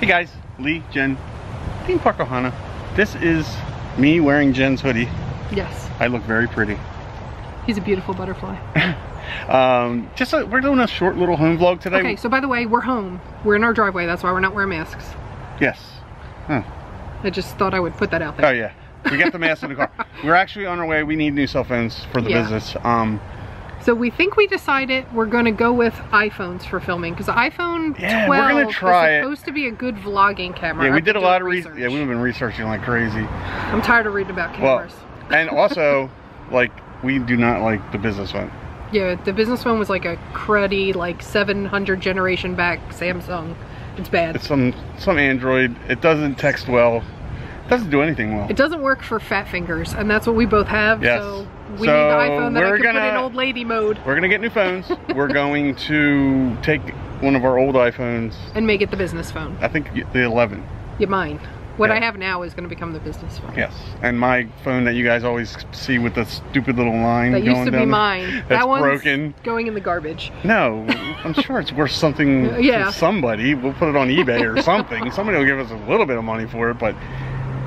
Hey guys, Lee, Jen, Theme Park Ohana. This is me wearing Jen's hoodie. Yes. I look very pretty. He's a beautiful butterfly. Um, just a, we're doing a short little home vlog today. Okay, so by the way, we're home. We're in our driveway. That's why we're not wearing masks. Yes. Huh. I just thought I would put that out there. Oh yeah. We got the mask in the car. We're actually on our way. We need new cell phones for the Yeah. business. Um, So we think we decided we're going to go with iPhones for filming because the iPhone Yeah, 12 we're gonna try it. is supposed to be a good vlogging camera. yeah, we did a lot of research. Yeah, we've been researching like crazy. I'm tired of reading about cameras. Well, and also, like, we do not like the business one. yeah, the business one was like a cruddy, like 700 generation back Samsung. It's bad. It's some some Android. It doesn't text well. It doesn't do anything well. It doesn't work for fat fingers, and that's what we both have. Yes. So we So need the iPhone that I we're can put in gonna- old lady mode We're gonna get new phones. We're going to take one of our old iPhones. and make it the business phone. I think the 11. You mine. What I have now is going to become the business phone. Yes. And my phone that you guys always see with the stupid little line That used to be mine. That's that one's broken. going in the garbage. No, I'm sure it's worth something Yeah. to somebody. We'll put it on eBay or something. Somebody will give us a little bit of money for it, but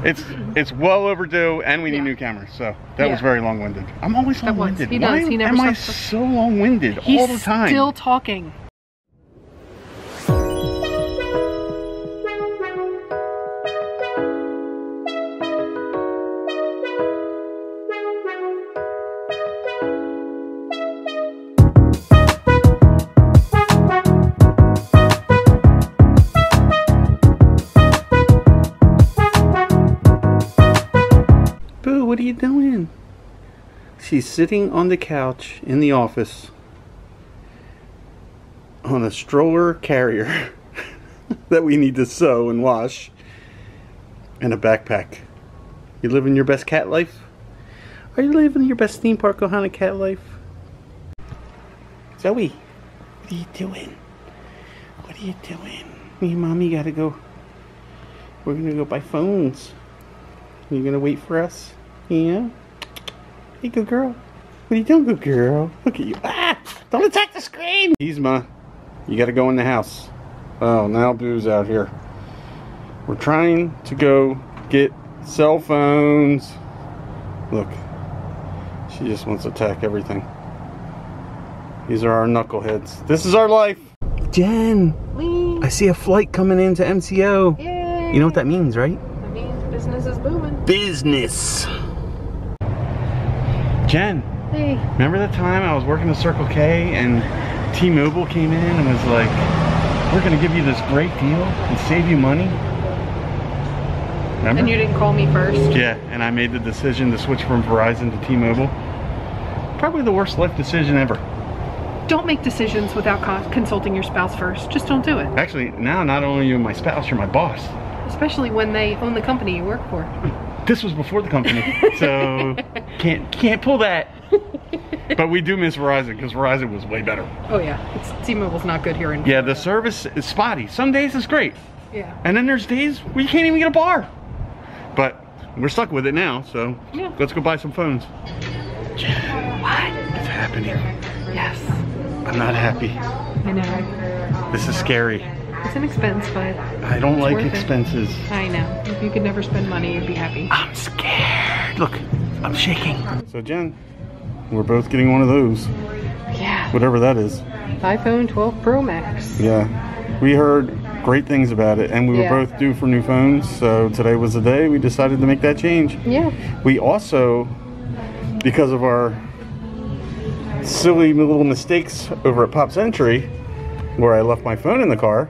it's it's well overdue, and we need Yeah. new cameras. So that was very long-winded. I'm always That long-winded. He Why does. He never am I so long-winded all the time? still talking. You doing? She's sitting on the couch in the office on a stroller carrier that we need to sew and wash and a backpack. You living your best cat life? Are you living your best theme park Ohana cat life? Zoe, what are you doing? What are you doing? Me and mommy gotta go. We're gonna go buy phones. Are You gonna wait for us? Yeah? Hey, good girl. What are you doing, good girl? Look at you. Ah! Don't attack the screen! Yzma, you gotta go in the house. Oh, now Boo's out here. We're trying to go get cell phones. Look. She just wants to attack everything. These are our knuckleheads. This is our life. Jen, Lee. I see a flight coming into MCO. Yay. You know what that means, right? That means business is booming. business. Jen, Hey. remember the time I was working at Circle K and T-Mobile came in and was like, we're gonna give you this great deal and save you money? Remember? And you didn't call me first. yeah, and I made the decision to switch from Verizon to T-Mobile. Probably the worst life decision ever. Don't make decisions without consulting your spouse first. Just don't do it. Actually, now not only are you my spouse, you're my boss. Especially when they own the company you work for. This was before the company, so can't can't pull that. But we do miss Verizon because Verizon was way better. Oh yeah, it's T-Mobile's not good here in. Yeah, the service is spotty. Some days it's great, Yeah. and then there's days where you can't even get a bar. But we're stuck with it now, so Yeah. let's go buy some phones. What? It's happening. Yes. I'm not happy. I know. This is scary. It's an expense, but I don't like worth it. expenses. I know. If you could never spend money, you'd be happy. I'm scared. Look, I'm shaking. So Jen, we're both getting one of those, Yeah. whatever that is. iPhone 12 Pro Max. Yeah, we heard great things about it, and we were Yeah. both due for new phones. So today was the day we decided to make that change. Yeah. We also, because of our silly little mistakes over at Pop Century, where I left my phone in the car,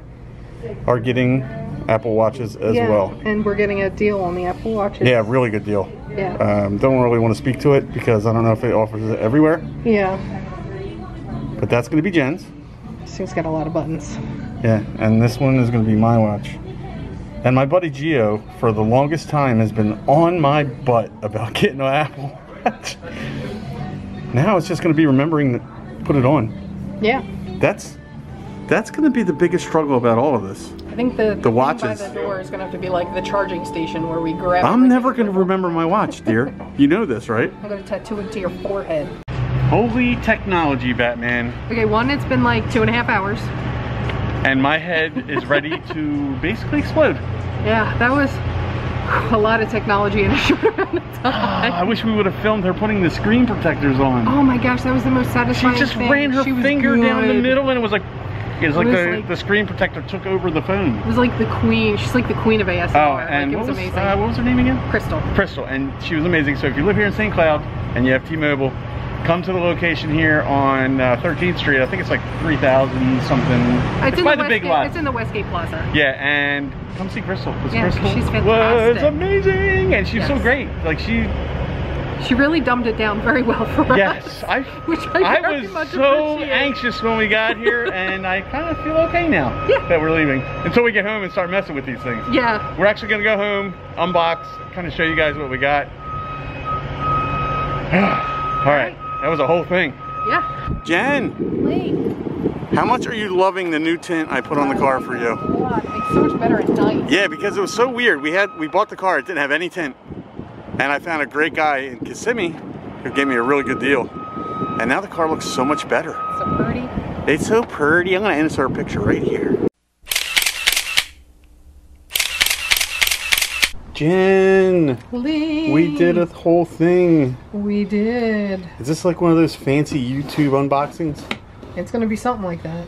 are getting Apple Watches as yeah. well. And we're getting a deal on the Apple Watches. Yeah, really good deal. Yeah. Um, don't really want to speak to it because I don't know if it offers it everywhere, yeah. but that's going to be Jen's. This thing's got a lot of buttons. Yeah, and this one is going to be my watch. And my buddy Gio, for the longest time, has been on my butt about getting an Apple Watch. now it's just going to be remembering to put it on. Yeah. That's that's going to be the biggest struggle about all of this. I think the The thing watches. by the door is gonna have to be like the charging station where we grab. I'm never going to remember my watch, dear. You know this, right? I'm gonna tattoo it to your forehead. Holy technology, Batman. Okay, one, it's been like two and a half hours. and my head is ready to basically explode. Yeah, that was a lot of technology in a short amount of time. Ah, I wish we would have filmed her putting the screen protectors on. Oh my gosh, that was the most satisfying she just thing. ran her She finger down the middle and it was like it was like the, like- the screen protector took over the phone. It was like the queen. She's like the queen of ASMR. Oh, like, and it what was, was, amazing. uh, what was her name again? Crystal. Crystal, and she was amazing. So if you live here in St. Cloud and you have T-Mobile, come to the location here on uh, 13th Street. I think it's like 3,000 something. It's, in by the, the big lot. It's in the Westgate Plaza. yeah, and come see Crystal. Yeah, Crystal she's was amazing, and she's so great. Like she, She really dumbed it down very well for us. yes, I, Which I very was much so appreciate. anxious when we got here, and I kind of feel okay now Yeah. that we're leaving. Until we get home and start messing with these things. Yeah. We're actually gonna go home, unbox, kind of show you guys what we got. All right, that was a whole thing. Yeah. Jen, Wait. how much are you loving the new tint I put on the car for you? God, it makes so much better at night. Yeah, because it was so weird. We had we bought the car, it didn't have any tint, and I found a great guy in Kissimmee who gave me a really good deal. And now the car looks so much better. So pretty. It's so pretty. I'm gonna insert a picture right here. Jen, Lee. we did a whole thing. We did. Is this like one of those fancy YouTube unboxings? It's gonna be something like that.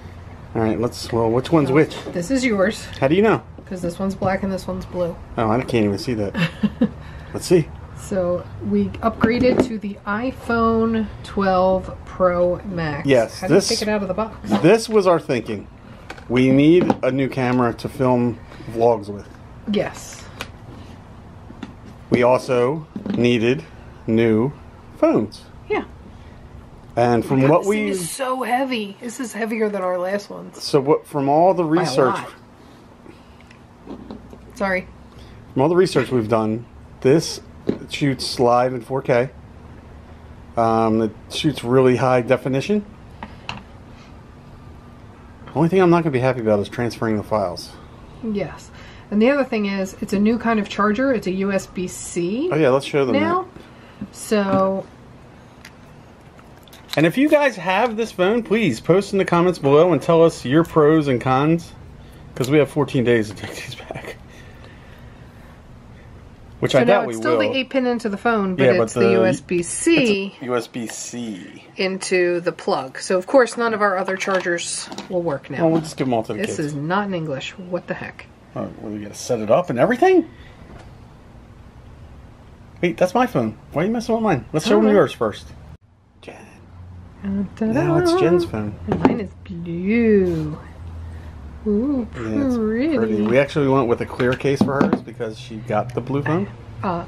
All right, let's. Well, which one's which? This is yours How do you know? because this one's black and this one's blue. Oh, I can't even see that. Let's see. So we upgraded to the iPhone 12 Pro Max. Yes, How do this- you take it out of the box? This was our thinking. We need a new camera to film vlogs with. Yes. We also needed new phones. Yeah. And from what this thing we is so heavy. This is heavier than our last ones. so what from all the research. Sorry. from all the research we've done, this shoots live in 4K. Um, it shoots really high definition. Only thing I'm not going to be happy about is transferring the files. Yes. And the other thing is, it's a new kind of charger. It's a USB C Oh yeah, let's show them now. So. And if you guys have this phone, please post in the comments below and tell us your pros and cons, because we have 14 days to take these back. Which So I doubt we it's still the 8 pin into the phone, but Yeah, but it's the, the- USB C USB C. into the plug. So of course none of our other chargers will work now. Well, we'll just give them all to the this kids. is not in English. What the heck? Oh, well, we gotta set it up and everything. Wait, that's my phone. Why are you messing with mine? Let's show them yours first. Jen. Now it's Jen's phone. Mine is blue. Ooh, Yeah, it's pretty. We actually went with a clear case for hers because she got the blue phone. Uh,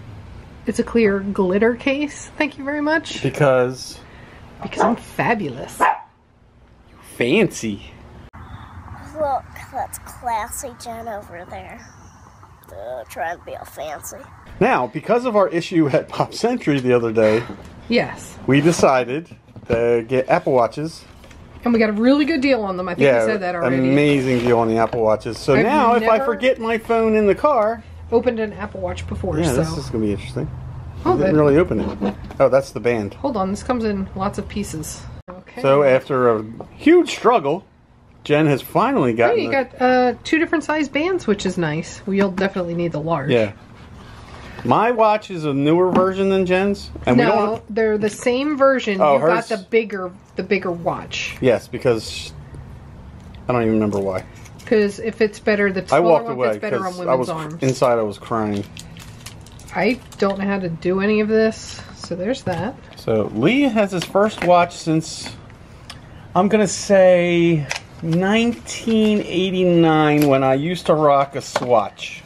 it's a clear glitter case. Thank you very much. Because Because I'm fabulous. fancy. Look, that's classy Jen over there. Uh, trying to be all fancy. Now, because of our issue at Pop Century the other day, Yes. we decided to get Apple Watches. And we got a really good deal on them. I think Yeah, you said that already. amazing deal on the Apple Watches. So I've now, if I forget my phone in the car, Opened an Apple Watch before, yeah, so. this is gonna be interesting. oh, I didn't really open it. Oh, that's the band. Hold on, this comes in lots of pieces. Okay. So after a huge struggle, Jen has finally gotten. you the- got uh, two different size bands, which is nice. Well, definitely need the large. yeah. My watch is a newer version than Jen's, and we No, don't. they're the same version. Oh, you got the bigger, the bigger watch. Yes, because I don't even remember why. Because if it's better, the I smaller walked one away better on women's I was arms. inside. I was crying. I don't know how to do any of this, so there's that. So Lee has his first watch since I'm gonna say 1989 when I used to rock a Swatch.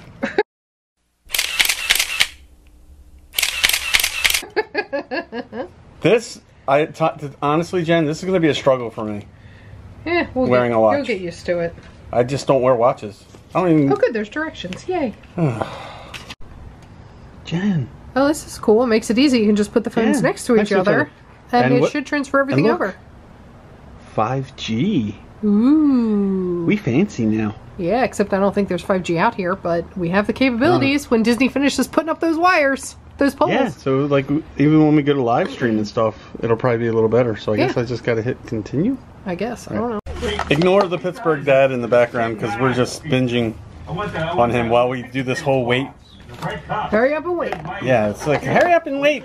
This, I t- t- honestly, Jen, this is gonna be a struggle for me. Yeah, we'll Wearing get, a watch. You'll get used to it. I just don't wear watches. I don't even. Oh, good. There's directions. Yay. Jen. Oh, this is cool. It makes it easy. You can just put the phones Yeah, next to each other, other. and, And it should transfer everything look. over. 5G. Ooh. We fancy now. Yeah, except I don't think there's 5G out here, but we have the capabilities when Disney finishes putting up those wires, those poles. Yeah, so like even when we go to live stream and stuff, it'll probably be a little better. So I guess I just got to hit continue. I guess. I don't know. Ignore the Pittsburgh dad in the background because we're just binging on him while we do this whole wait. Hurry up and wait. Yeah, it's like hurry up and wait,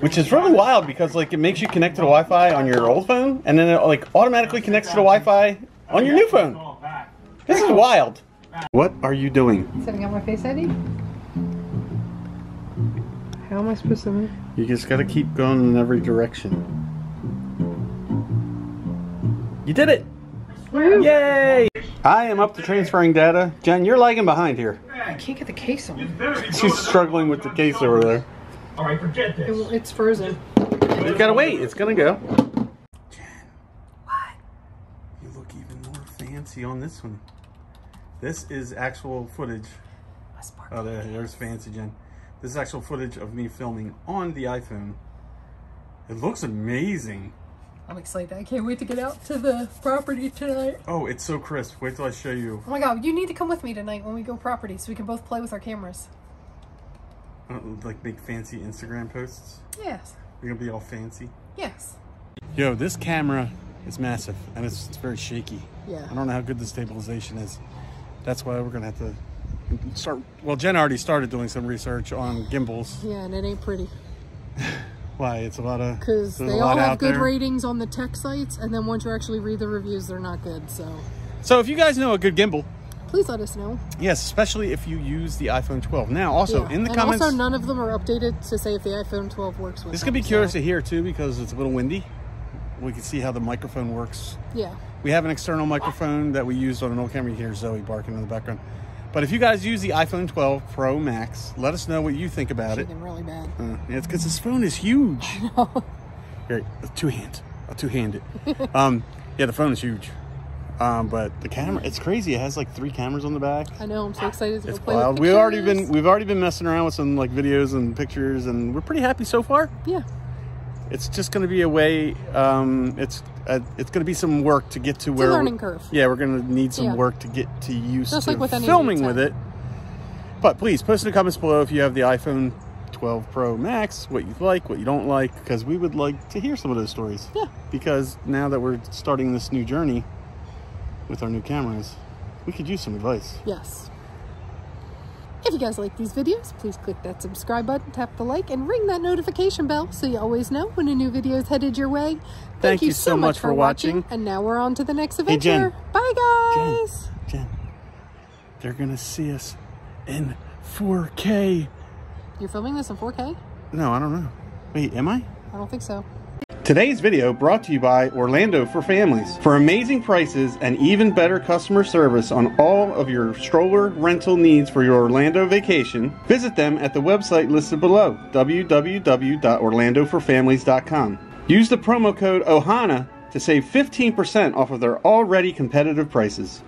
which is really wild because like it makes you connect to the Wi-Fi on your old phone, and then it like automatically connects to the Wi-Fi on your new phone. This is wild. What are you doing? Setting up my face ID. How am I supposed to move? You just gotta keep going in every direction. You did it! Yay! I am up to transferring data. Jen, you're lagging behind here. I can't get the case on. She's struggling with the case over there. Alright, forget It, it's frozen. You gotta wait, it's gonna go. Jen. What? You look even more fancy on this one. This is actual footage. Oh, there, there's fancy Jen. This is actual footage of me filming on the iPhone. It looks amazing. I'm excited. I can't wait to get out to the property tonight. Oh, it's so crisp. Wait till I show you. Oh my god, you need to come with me tonight when we go property so we can both play with our cameras. Uh, like make fancy Instagram posts. Yes. We're gonna be all fancy. Yes. Yo, this camera is massive and it's, it's very shaky. Yeah. I don't know how good the stabilization is. That's why we're gonna have to start. Well, Jen already started doing some research on gimbals. Yeah, and it ain't pretty. Why? It's a lot of Because they all have good there. ratings on the tech sites, and then once you actually read the reviews, they're not good. So So if you guys know a good gimbal, please let us know. yes, especially if you use the iPhone 12. Now, also Yeah. in the and comments, also, none of them are updated to say if the iPhone 12 works with this could be so- curious to hear too because it's a little windy. We can see how the microphone works. Yeah. We have an external microphone that we used on an old camera. You hear Zoe barking in the background. But if you guys use the iPhone 12 Pro Max, let us know what you think about it. Really bad. Uh, yeah, it's because this phone is huge. Here, a two hand, a two handed. um, yeah, the phone is huge. Um, but the camera, it's crazy. It has like three cameras on the back. I know. I'm so excited to It's go play wild. with We've already been we've already been messing around with some like videos and pictures, and we're pretty happy so far. Yeah. It's just going to be a way. Um, it's uh, it's going to be some work to get to where learning curve. Yeah, we're going to need some Yeah. work to get to use Just to like with any filming with it. But please post in the comments below if you have the iPhone 12 Pro Max, what you like, what you don't like, because we would like to hear some of those stories. Yeah. Because now that we're starting this new journey with our new cameras, we could use some advice. Yes. If you guys like these videos, please click that subscribe button, tap the like, and ring that notification bell so you always know when a new video is headed your way. Thank, you so much for watching. And now we're on to the next Hey, Jen. adventure. Bye, Jen, guys. Jen, they're gonna see us in 4K. You're filming this in 4K? No, I don't know. Wait, am I? I don't think so. Today's video brought to you by Orlando for Families. For amazing prices and even better customer service on all of your stroller rental needs for your Orlando vacation, visit them at the website listed below, www.orlandoforfamilies.com. Use the promo code OHANA to save 15% off of their already competitive prices.